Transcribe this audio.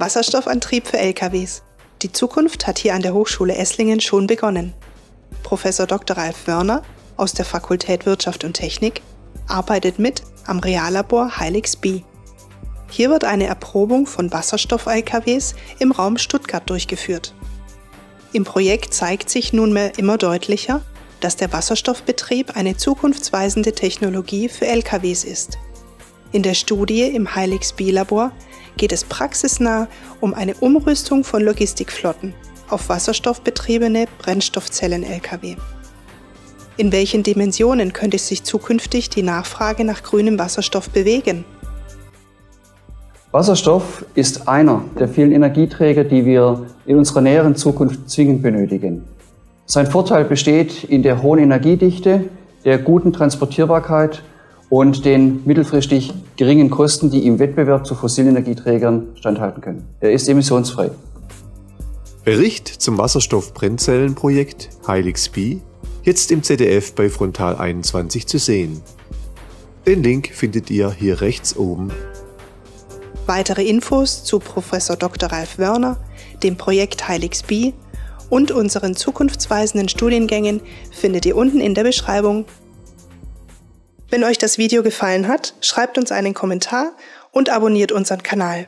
Wasserstoffantrieb für LKWs. Die Zukunft hat hier an der Hochschule Esslingen schon begonnen. Professor Dr. Ralf Wörner aus der Fakultät Wirtschaft und Technik arbeitet mit am Reallabor Helix B. Hier wird eine Erprobung von Wasserstoff-LKWs im Raum Stuttgart durchgeführt. Im Projekt zeigt sich nunmehr immer deutlicher, dass der Wasserstoffbetrieb eine zukunftsweisende Technologie für LKWs ist. In der Studie im Helix B-Labor geht es praxisnah um eine Umrüstung von Logistikflotten auf wasserstoffbetriebene Brennstoffzellen-Lkw. In welchen Dimensionen könnte sich zukünftig die Nachfrage nach grünem Wasserstoff bewegen? Wasserstoff ist einer der vielen Energieträger, die wir in unserer näheren Zukunft zwingend benötigen. Sein Vorteil besteht in der hohen Energiedichte, der guten Transportierbarkeit und den mittelfristig geringen Kosten, die im Wettbewerb zu fossilen Energieträgern standhalten können. Er ist emissionsfrei. Bericht zum Wasserstoff-Brennzellenprojekt HeilixB jetzt im ZDF bei Frontal 21 zu sehen. Den Link findet ihr hier rechts oben. Weitere Infos zu Prof. Dr. Ralf Wörner, dem Projekt HeilixB und unseren zukunftsweisenden Studiengängen findet ihr unten in der Beschreibung wenn euch das Video gefallen hat, schreibt uns einen Kommentar und abonniert unseren Kanal.